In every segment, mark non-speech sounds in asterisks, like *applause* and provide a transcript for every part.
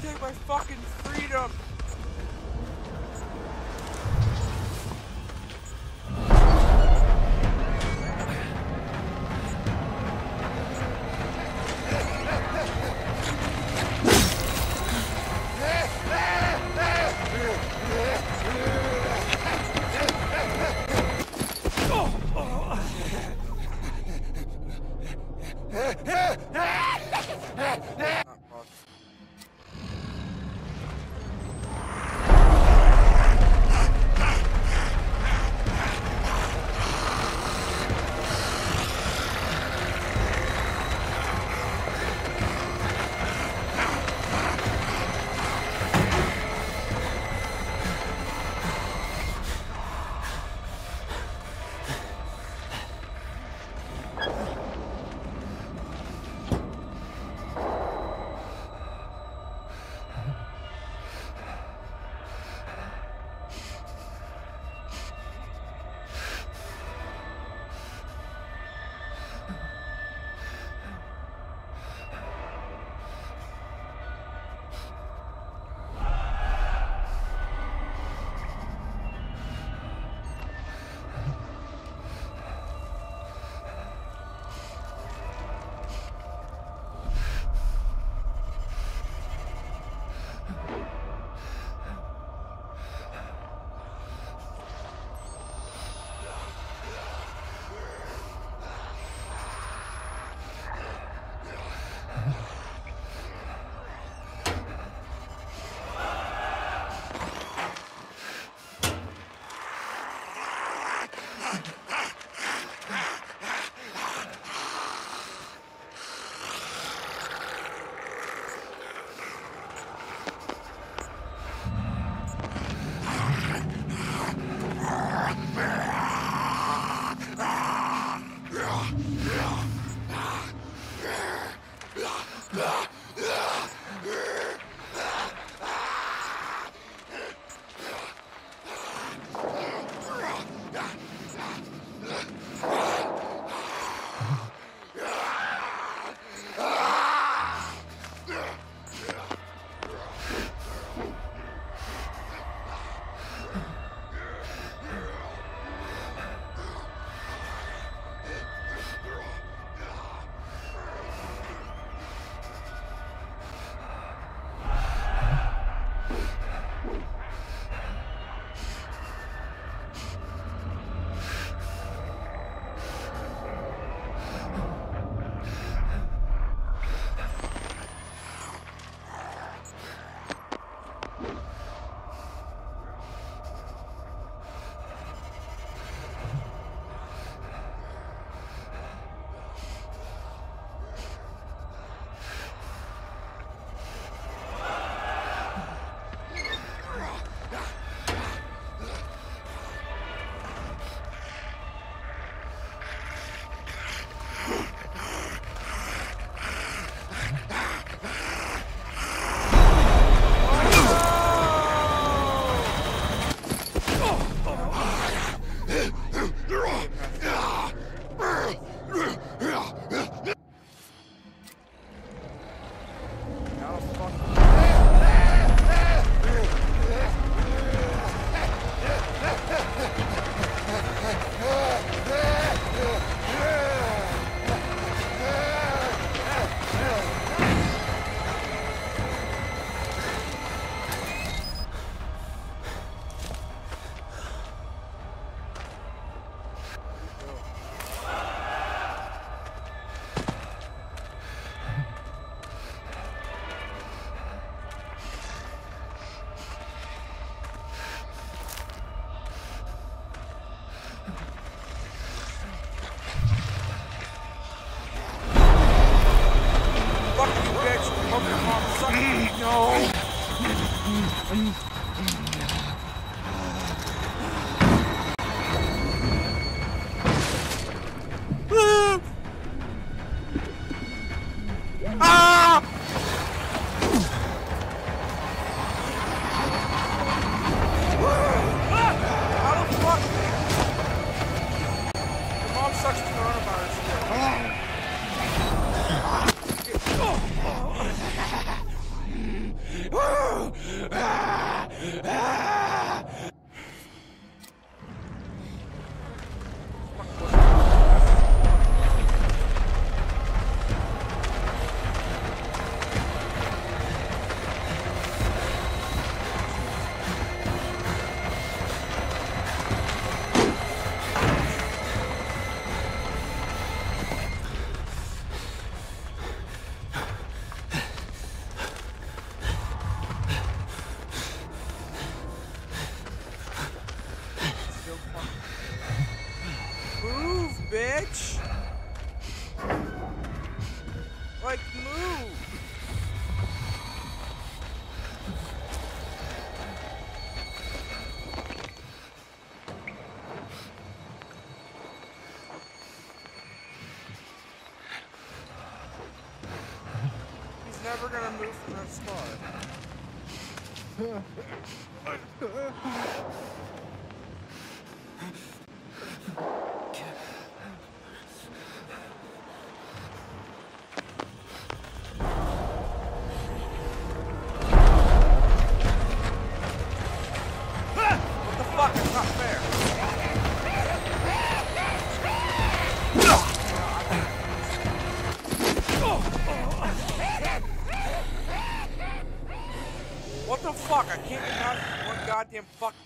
take my fucking God. jogando. Part.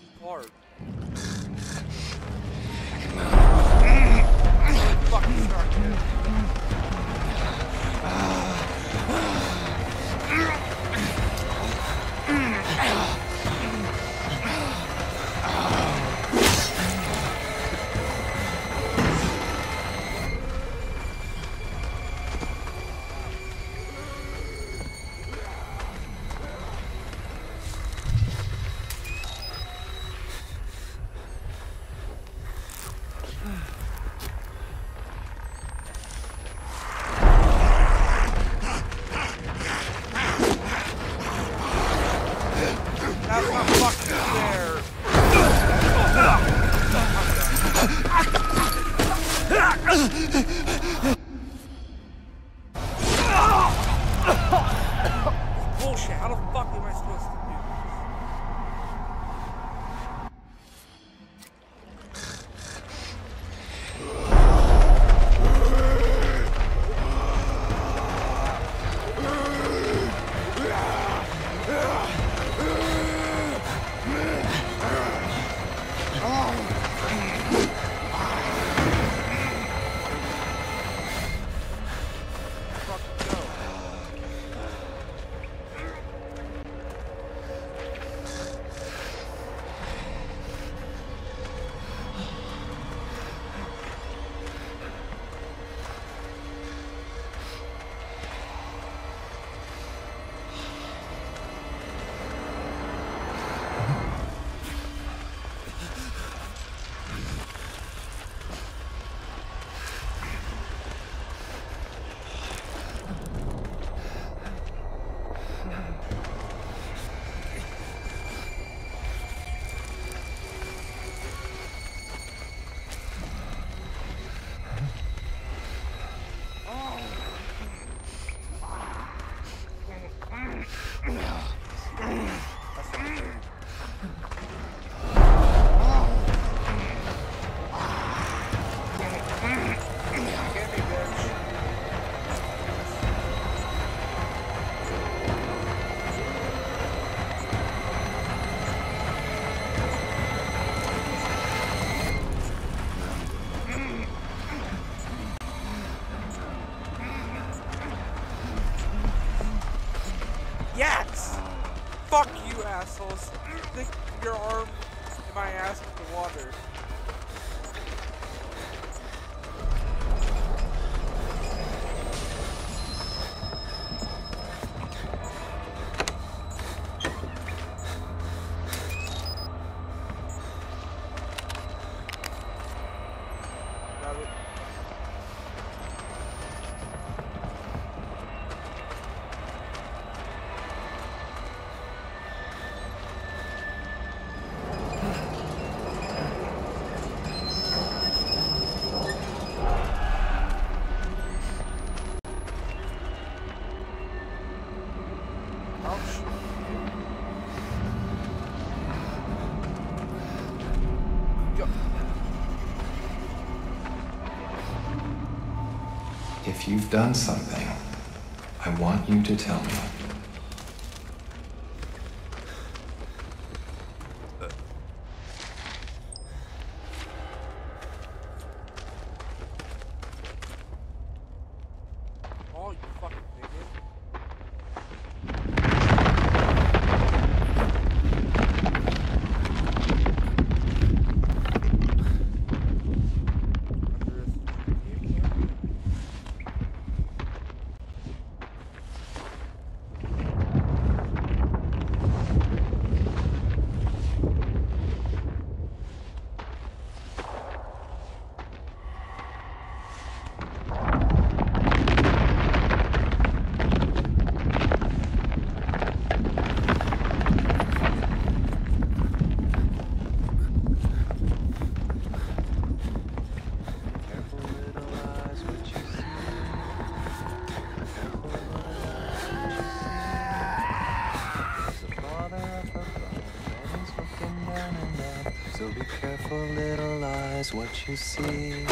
If you've done something, I want you to tell me. You see.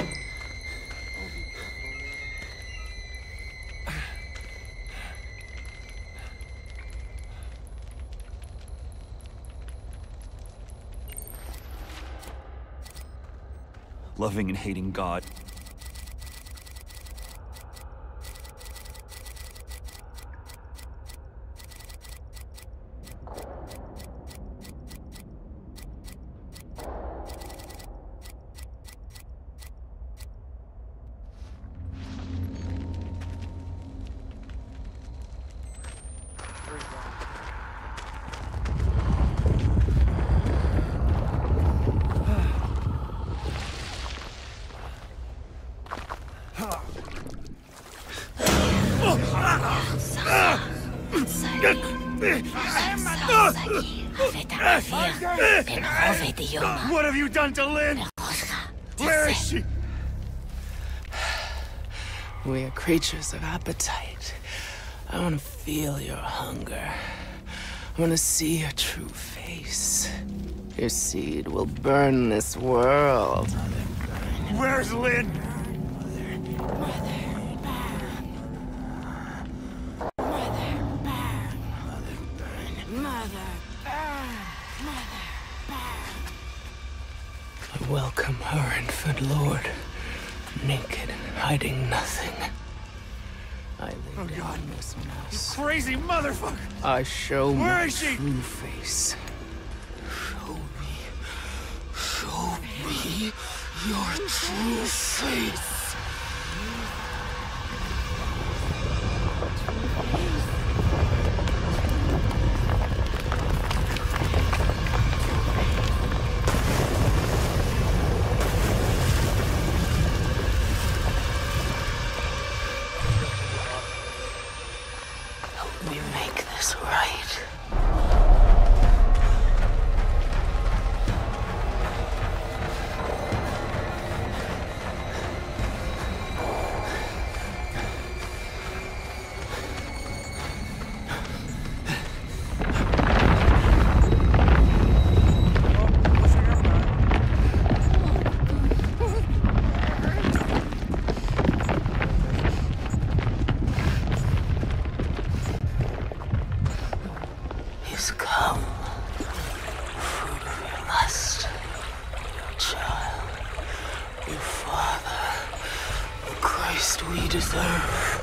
Loving and hating God. There you go. What have you done to Lynn? Where is she? We are creatures of appetite. I want to feel your hunger. I want to see your true face. Your seed will burn this world. Where's Lynn? I infant lord, naked and hiding nothing. I lay oh, down this mouse. You crazy motherfucker! I show Where my is she? true face. Show me, show me your true face. He's come. Fruit of your lust. Your child. Your father. The Christ we deserve.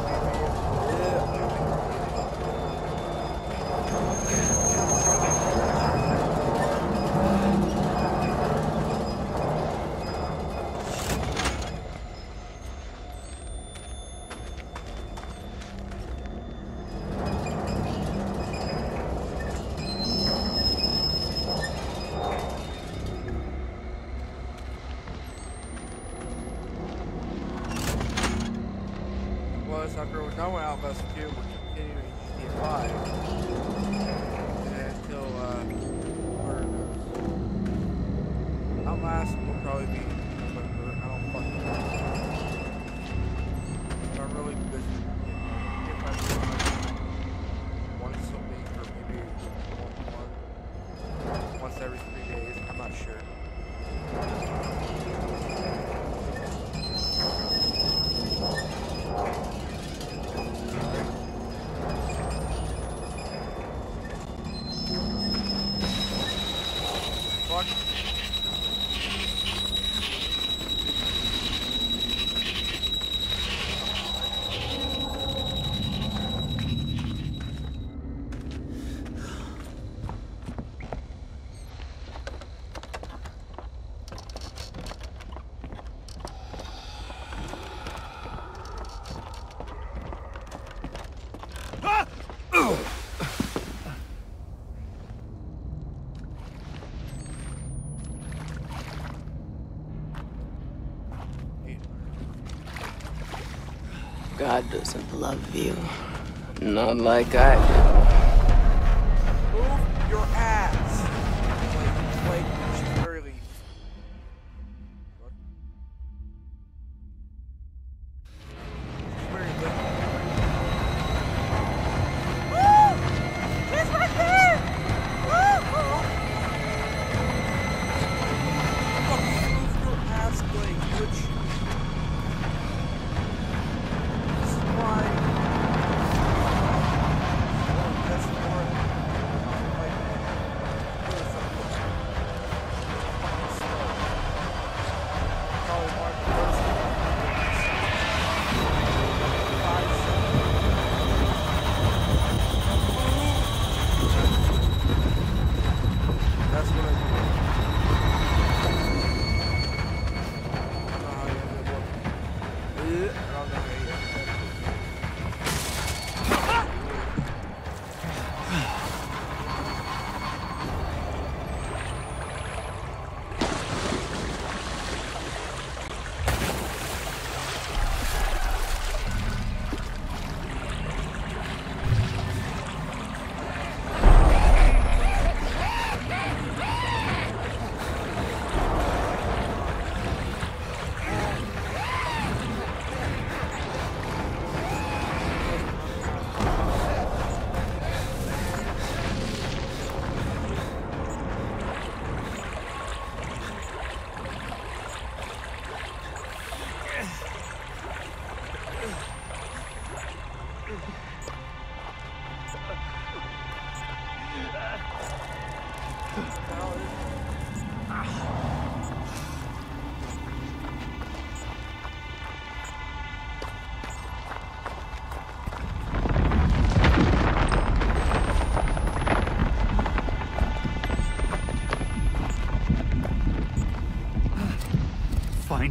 God doesn't love you. Not like I do. Move your ass.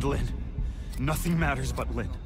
Find Lynn. Nothing matters but Lynn.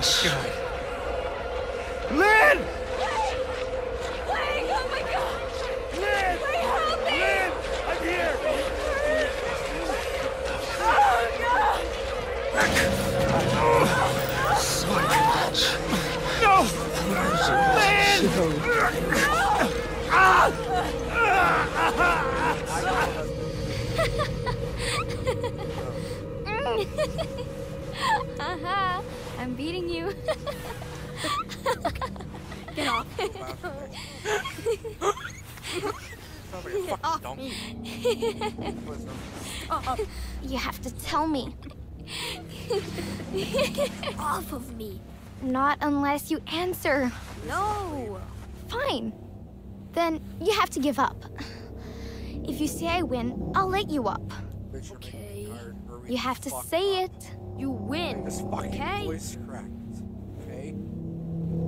Watch. Lynn! A fucking oh. donkey. What's *laughs* up? Oh, oh. You have to tell me. *laughs* off of me. Not unless you answer. No. Fine. Then you have to give up. If you say I win, I'll let you up. Bitch, you're making me tired. Hurry You have to say it. You win. This fucking voice cracked. Okay?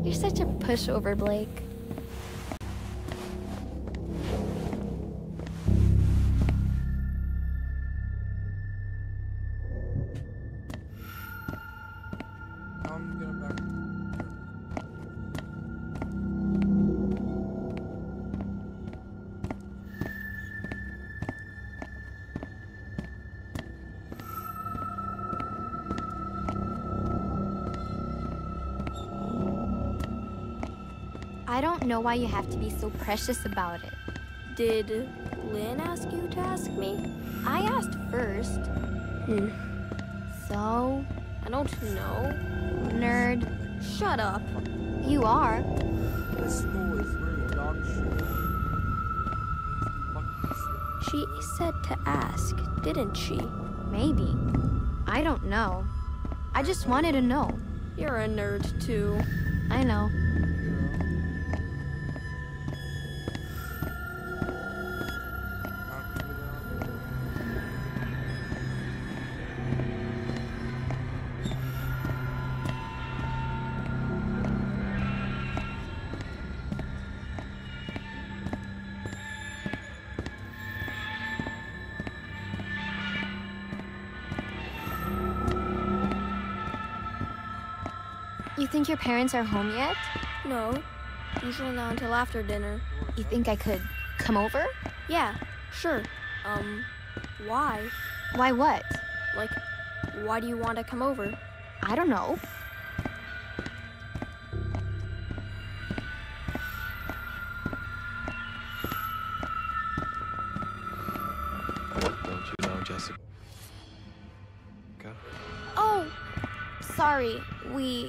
You're such a pushover, Blake. Know why you have to be so precious about it. Did Lynn ask you to ask me? I asked first. Hmm. So, I don't know. nerd, Shut up. you are. This school is really dog She said to ask, didn't she? Maybe. I don't know. I just wanted to know. You're a nerd too. I know. Think your parents are home yet? No, usually not until after dinner. You think I could come over? Yeah, sure. Um, why? Why what? Like, why do you want to come over? I don't know.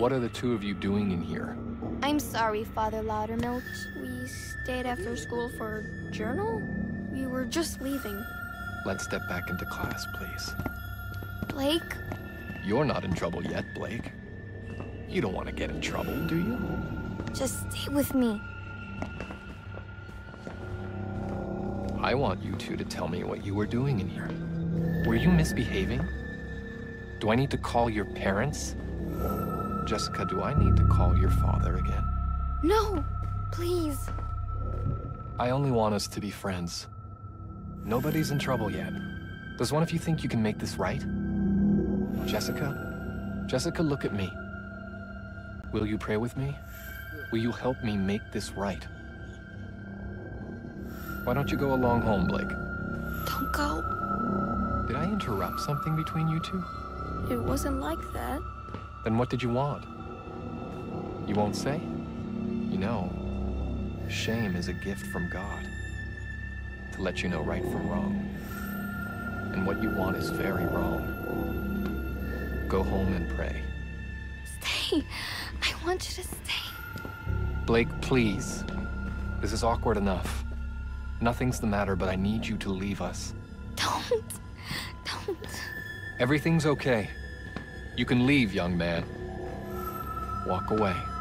What are the two of you doing in here? I'm sorry, Father Loudermilk. We stayed after school for journal? We were just leaving. Let's step back into class, please. Blake, You're not in trouble yet, Blake. You don't want to get in trouble, do you? just stay with me. I want you two to tell me what you were doing in here. Were you misbehaving? Do I need to call your parents? Jessica, do I need to call your father again? No, please. I only want us to be friends. Nobody's in trouble yet. Does one of you think you can make this right? Jessica? Jessica, look at me. Will you pray with me? Will you help me make this right? Why don't you go along home, Blake? Don't go. Did I interrupt something between you two? It wasn't like that. Then what did you want? You won't say? You know, shame is a gift from God to let you know right from wrong. And what you want is very wrong. Go home and pray. Stay. I want you to stay. Blake, please. This is awkward enough. Nothing's the matter, but I need you to leave us. Don't. Don't. Everything's okay. You can leave, young man. Walk away.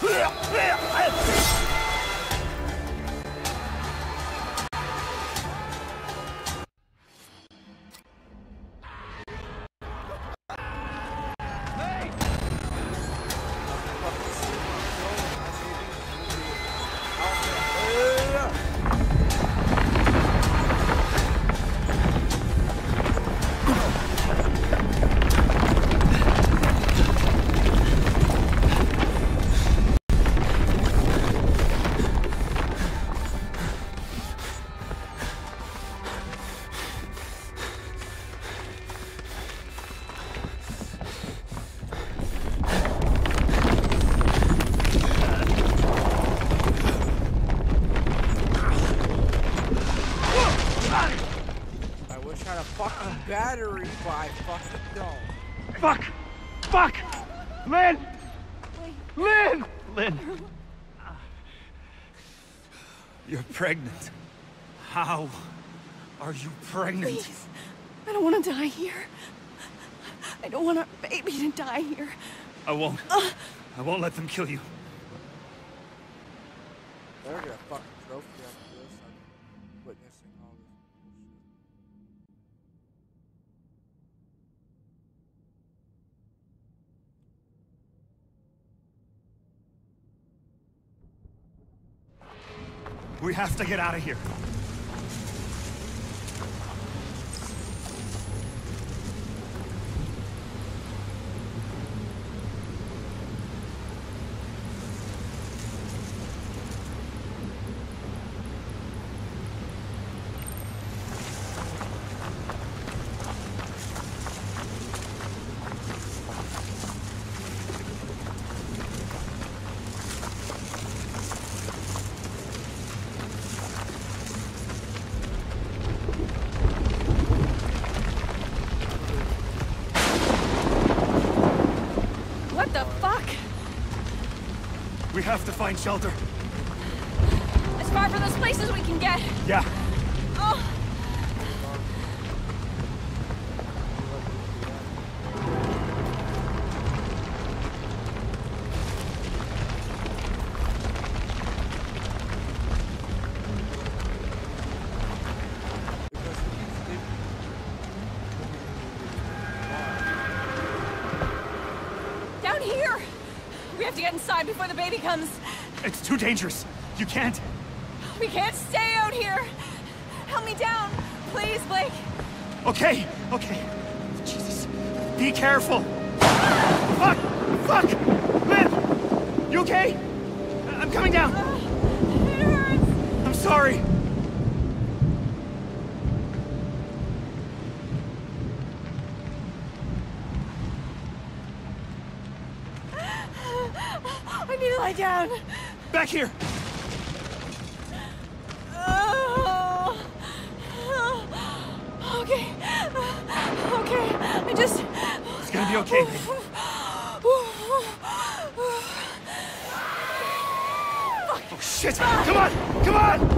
I battery, but I fucking don't. Fuck! Fuck! Lynn! Lynn! Lynn! You're pregnant. How are you pregnant? Please. I don't want to die here. I don't want our baby to die here. I won't. I won't let them kill you. Better get a We have to get out of here. find shelter. dangerous. You can't... We can't stay out here. Help me down, please, Blake. Okay, okay. Jesus, be careful. Fuck! Fuck! Liv! You okay? I'm coming down. Uh, it hurts. I'm sorry. okay? oh, shit! Come on! Come on!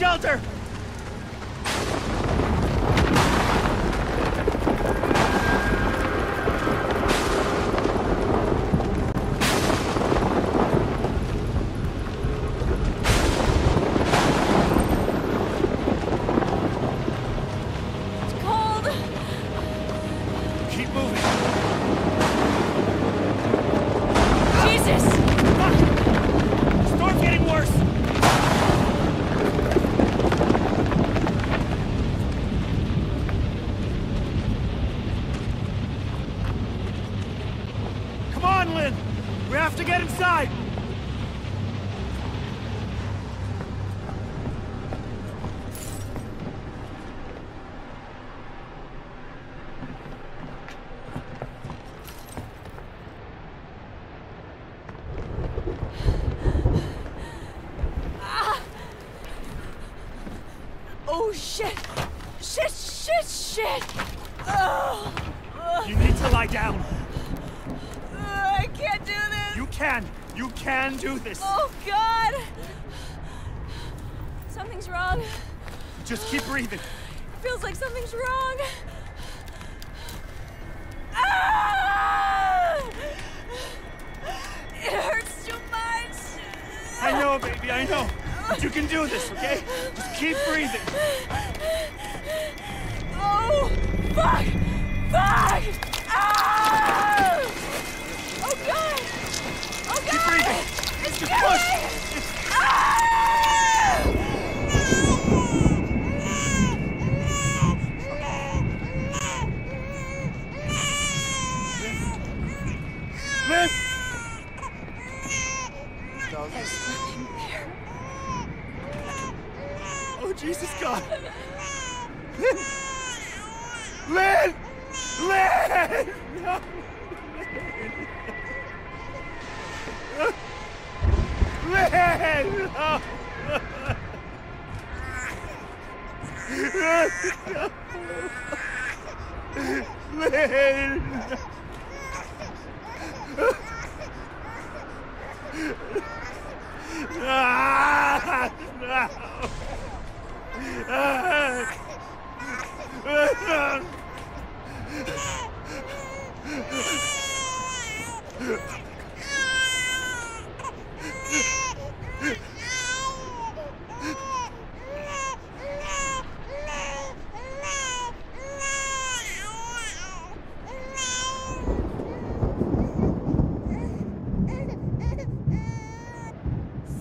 shelter! have to get inside!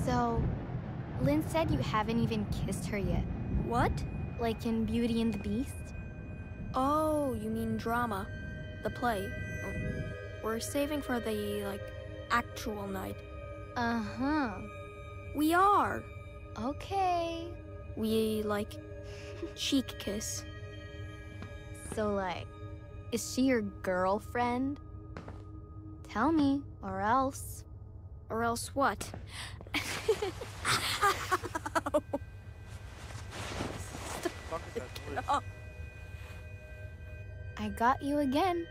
So, Lynn said you haven't even kissed her yet. What? Like in Beauty and the Beast? Oh, you mean drama. The play. We're saving for the, like, actual night. Uh huh. We are. Okay. We, like, *laughs* cheek kiss. So, like, is she your girlfriend? Tell me, or else. Or else what? *laughs* Fuck is that noise? I got you again.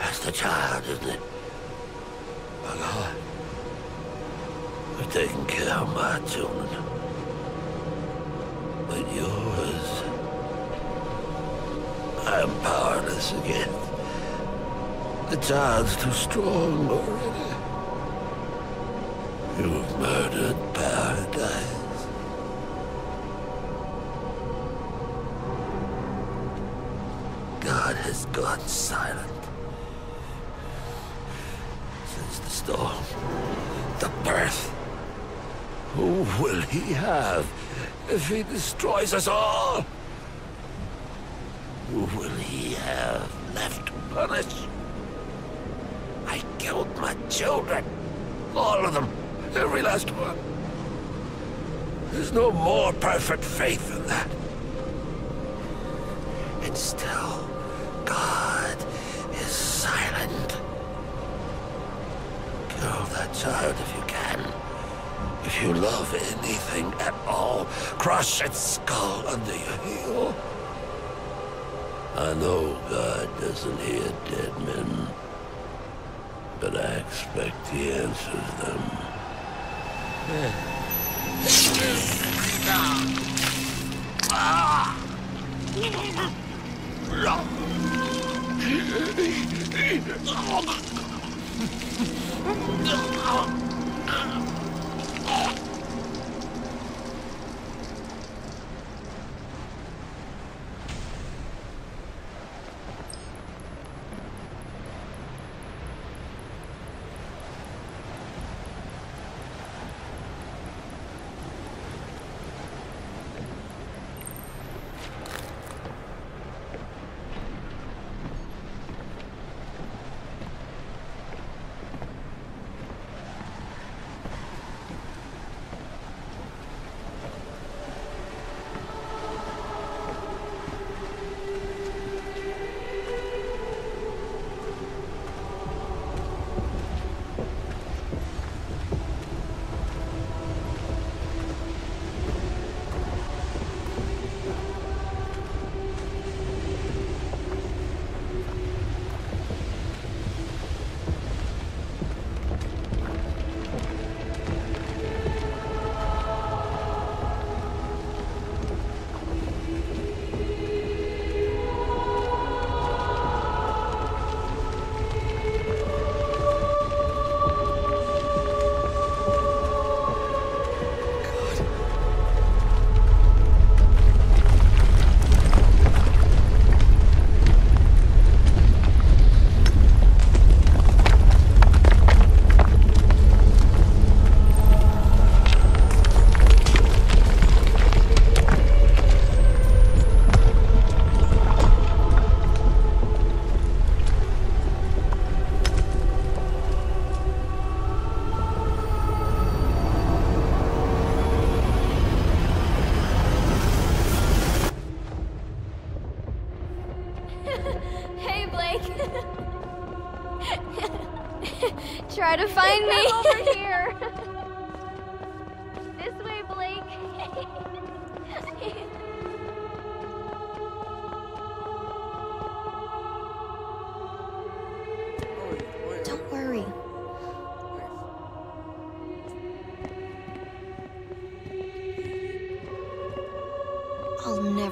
That's the child, isn't it? My God. We're taking care of my children. But yours... I am powerless again. The child's too strong already. You've murdered paradise. God has gone silent. Since the storm, the birth. Who will he have if he destroys us all? Who will he have left to punish? I killed my children. All of them. Every last one. There's no more perfect faith than that. And still, God is silent. Kill that child if you can. If you love anything at all, crush its skull under your heel. I know God doesn't hear dead men, but I expect he answers them. Yeah. Ah! 让。你你你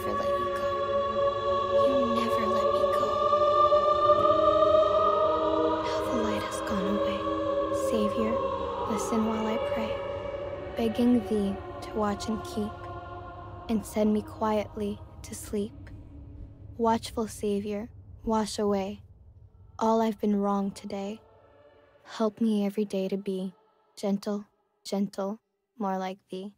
never let you go. You never let me go. Now the light has gone away. Savior, listen while I pray, begging thee to watch and keep, and send me quietly to sleep. Watchful Savior, wash away all I've been wrong today. Help me every day to be gentle, gentle, more like thee.